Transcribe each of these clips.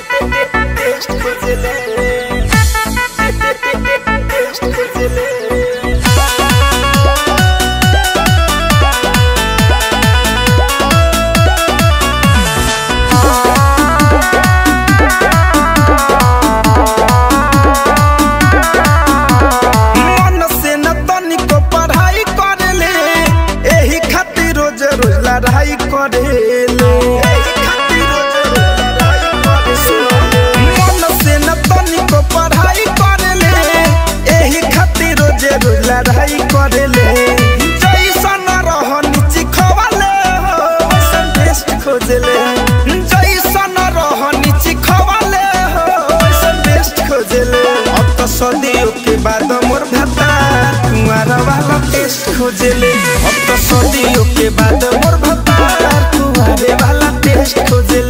Test को चले test को चले लड़ाई करे ले जैसन रहन चिखवाले वैसन टेस्ट खोजे ले जैसन रहन चिखवाले वैसन टेस्ट खोजे ले अब तो सदियों के बाद मोर भता तुम्हारा वाला टेस्ट खोजे ले अब तो सदियों के बाद मोर भता तुम्हारे वाला टेस्ट खोजे ले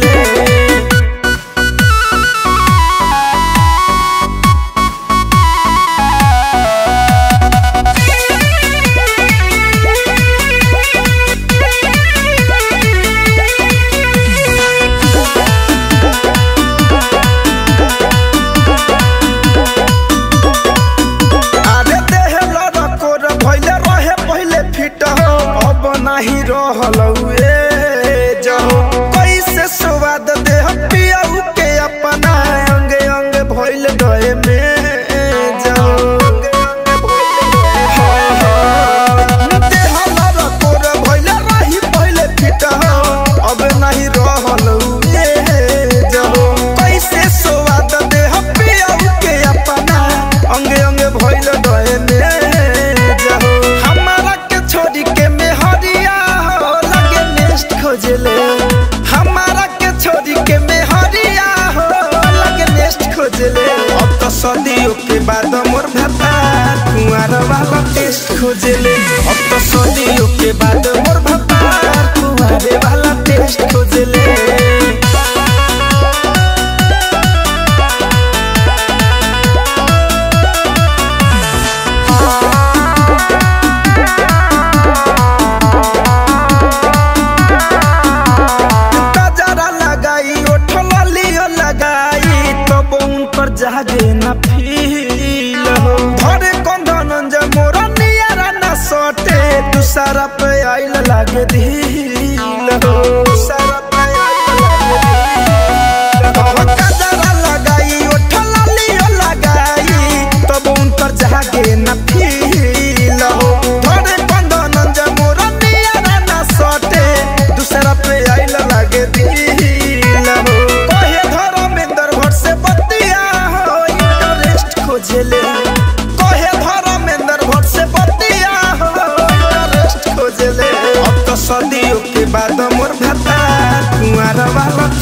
देना फिर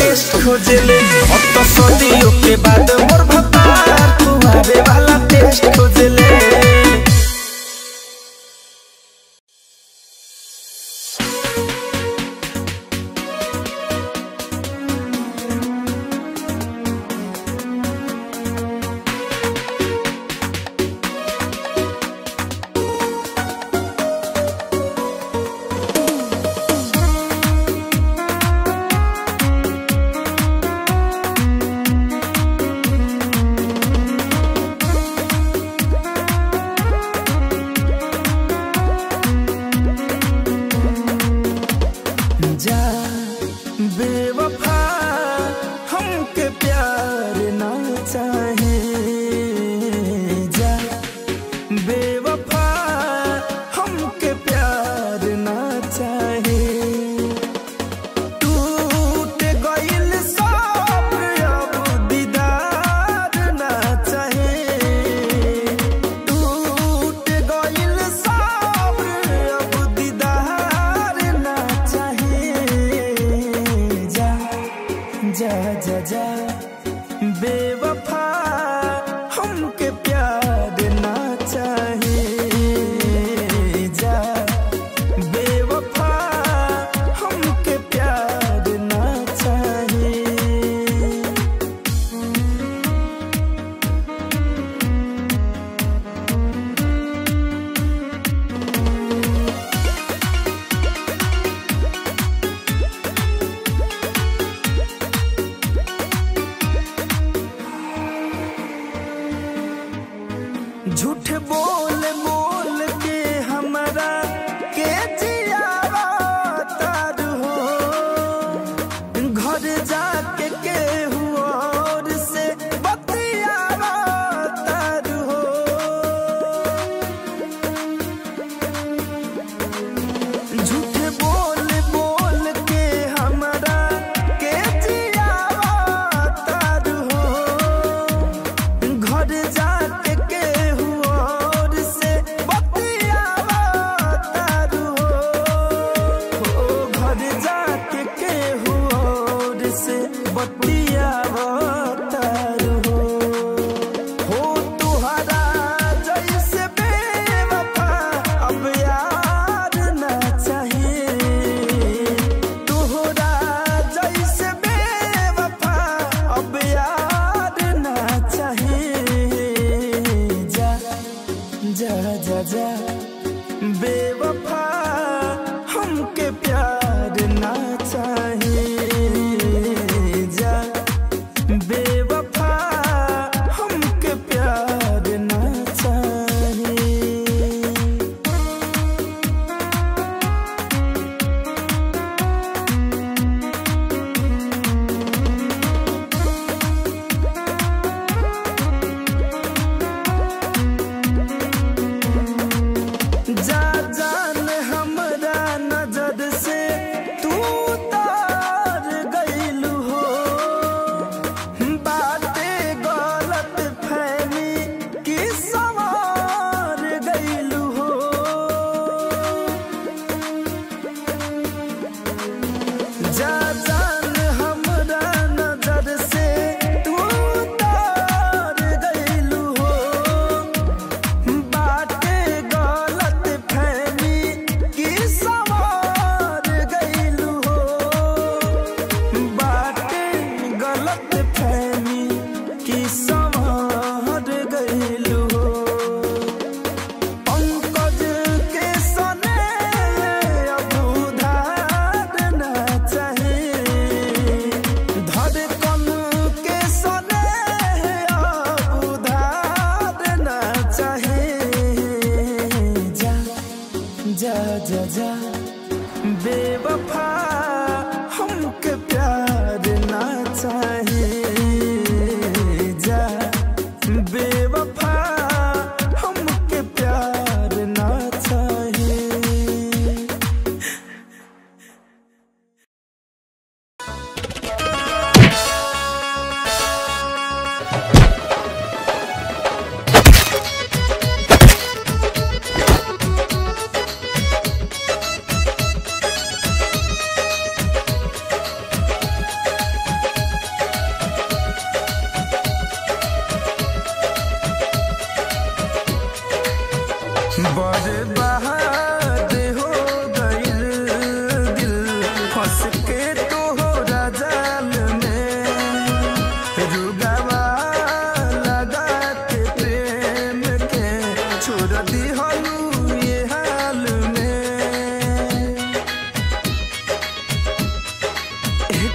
टेस्ट खोज ले अब तो सदियों के बाद मोर भतार तू आवे वाला टेस्ट खोज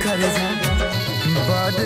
करे जा बर्बाद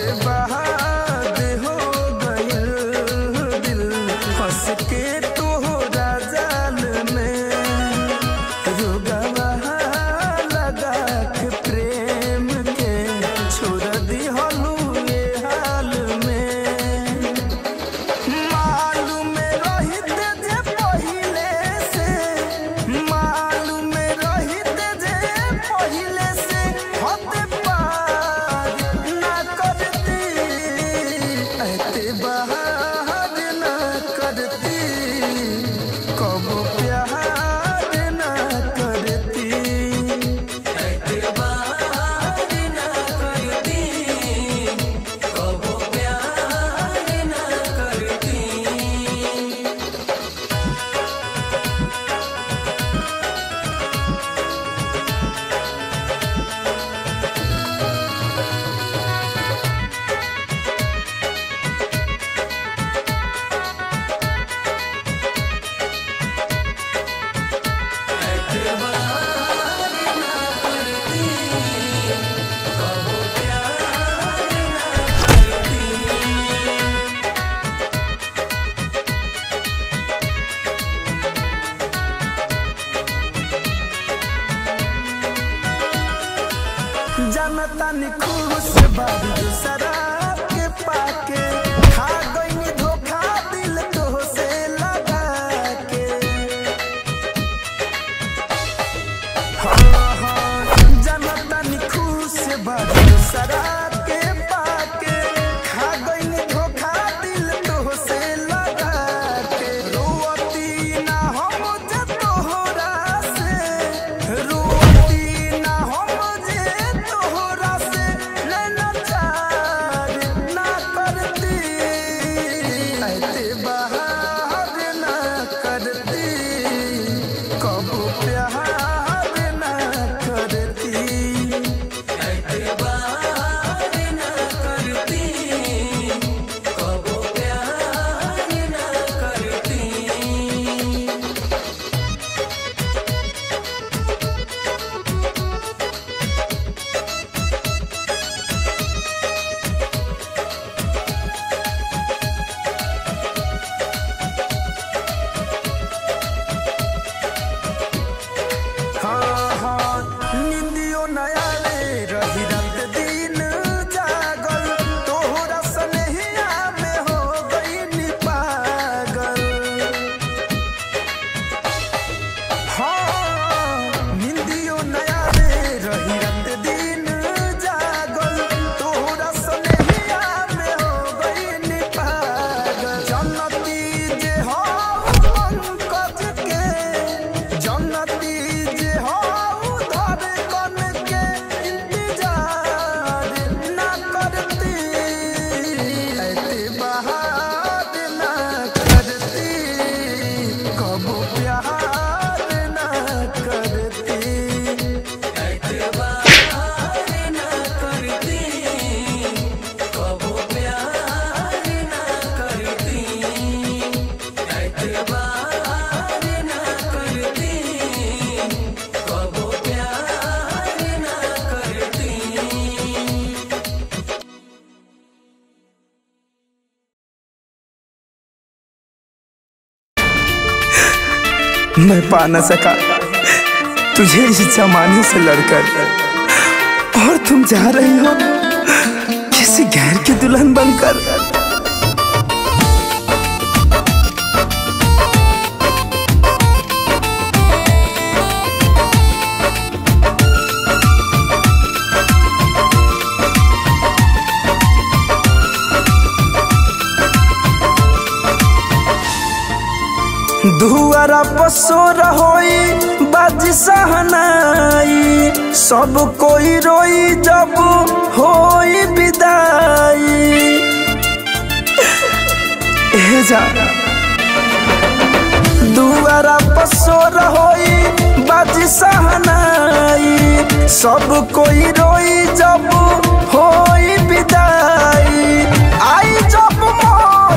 मैं पा न सका। तुझे इस जमाने से लड़कर। और तुम जा रही हो किसी गैर के दुल्हन बनकर। दुआरा पसोर होई बाजी सहनाई। सब कोई रोई जब होई विदाई। दुआरा पसोर होई बाजी सहनाई। सब कोई रोई जब होई विदाई। आई जब मोर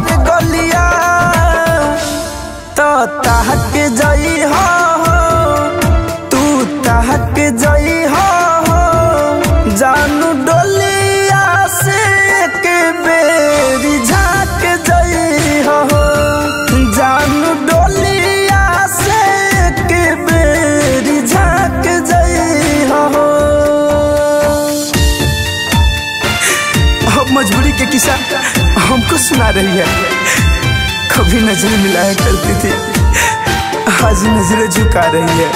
तो ताहक जई हो तू ताहक जई हो जानू डोलिया से के बेरी झाक जई हो जानू डोलिया से के बेरी झाक जई हो मजबूरी के किस्सा हमको सुना रही है। कभी नज़र मिलाया करती थी। आज नज़रें झुका रही है।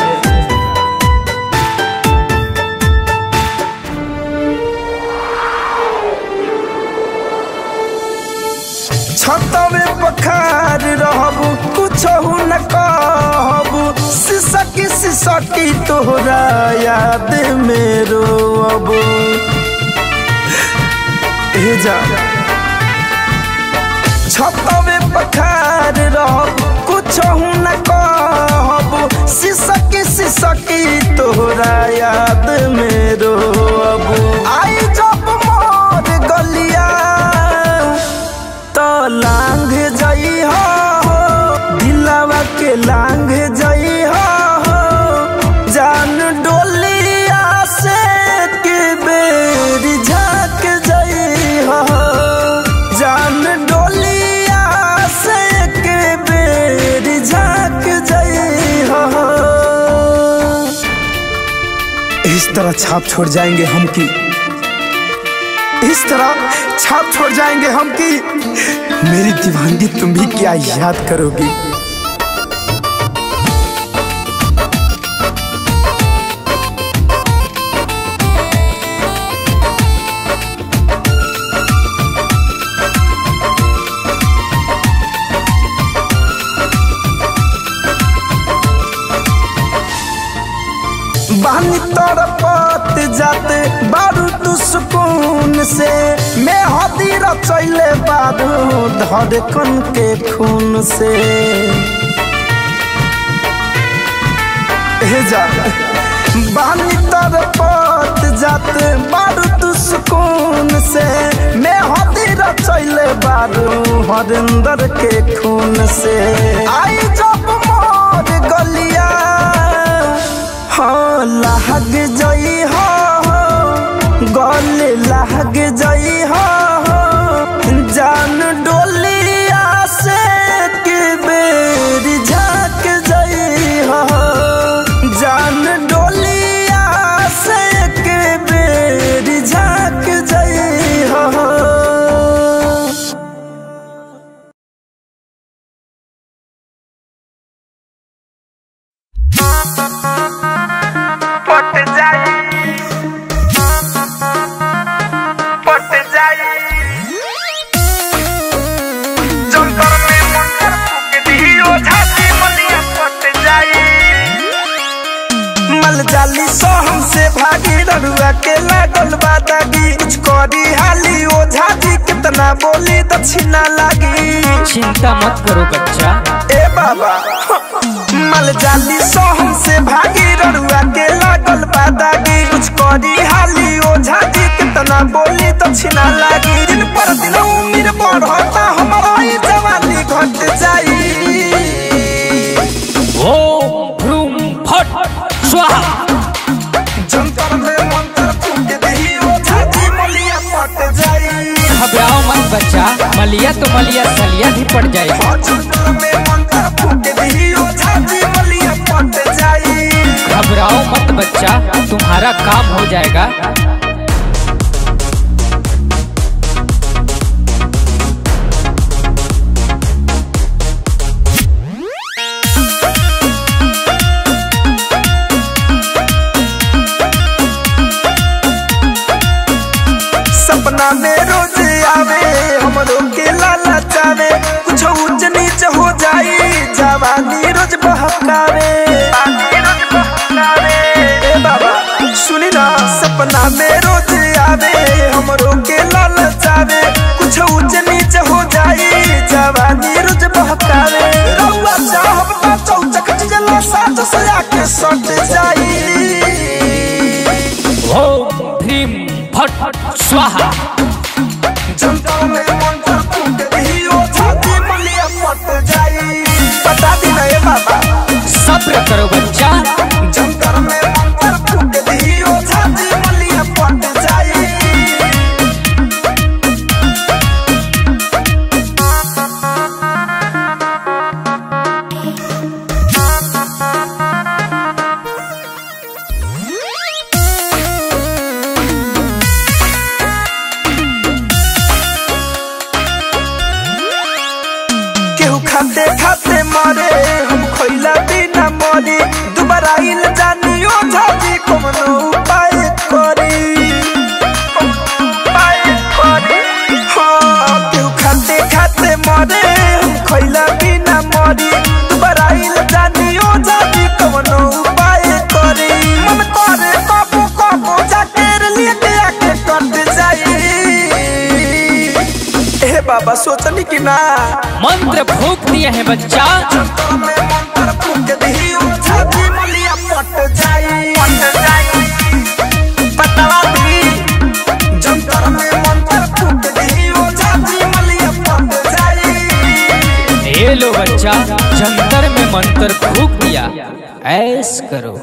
छतवे पखार रहबू, कुछ न कहबू। सिसकी सिसकी तोहरा याद ए जा। छतवे पखार रहब कुछ न कहब सिसकी सिसकी तोहरा याद में अबू। आई जब छाप छोड़ जाएँगे हम की। इस तरह छाप छोड़ जाएँगे हम की। मेरी दीवानगी तुम भी क्या याद करोगी? जाते बारू तू सुकून से। मैं हदी रचैले बारू धड़कन के खून से। बानी तोर पत जाते बारू तू सुकून से। मैं हदी रचैले बारू हरिंदर के खून से। आई जब मोर गलिया हाँ लहग जई भागी के लागल बादागी कुछ करी हाली। ओ झाजी कितना बोली दक्षिणा लागी। चिंता मत करो बच्चा। ए बाबा मल जाली सो हमसे भागी। ररुआ के लागल बादागी कुछ करी हाली। ओ झाजी कितना बोली दक्षिणा लागी। दिन पर दिन उम्र बढ़ता हमारा ई जवानी घट जाई। ओम भ्रूम फट। स्वाहा। बच्चा, मलिया तो मलिया, सलिया भी पड़ जाई घबराओ मत बच्चा, तुम्हारा काम हो जाएगा। मरे हम खैला बिना मरी जानियो जाती कवनो उपाय करी। मन करे कबो कबो जाके लिए गया के कट जाई। ए बाबा सोचनी कि ना? मंत्र फूक दिया है बच्चा। बच्चा जंतर में मंत्र फूक दिया। ऐस करो।